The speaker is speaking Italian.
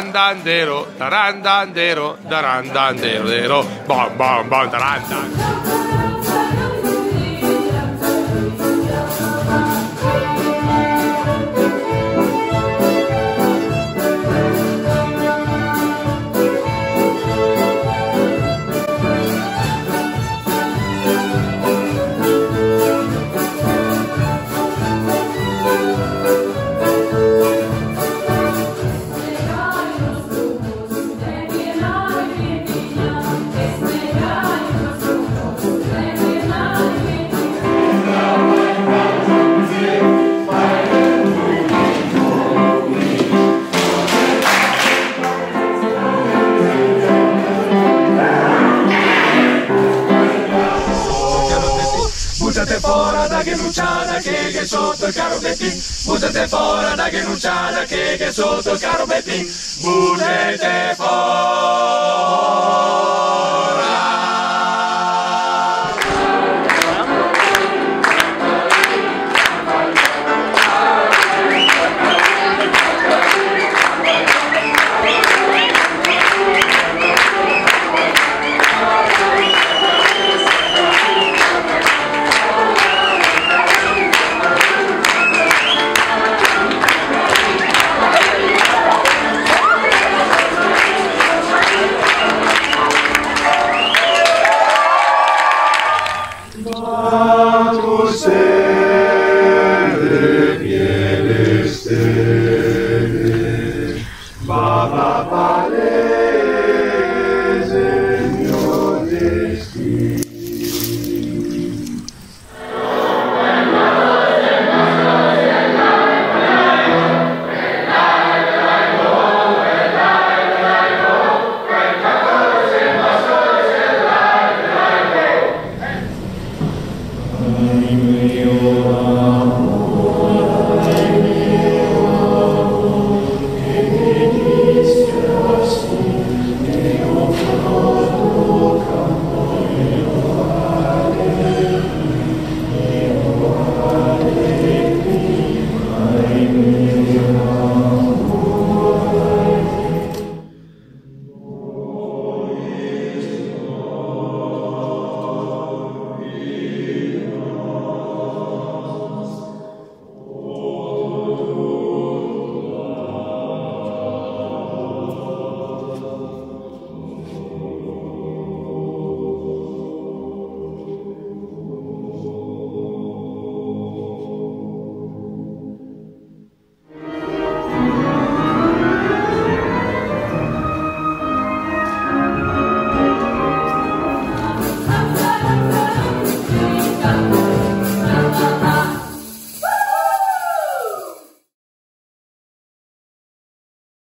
tarandandero, tarandandero, tarandandero, bom bom bom tarandan. Buttate fuori da che nunciata che che sotto il caro Beppin Buttate fuori da che nunciata che che sotto il caro Beppin Buttate fuori Amen.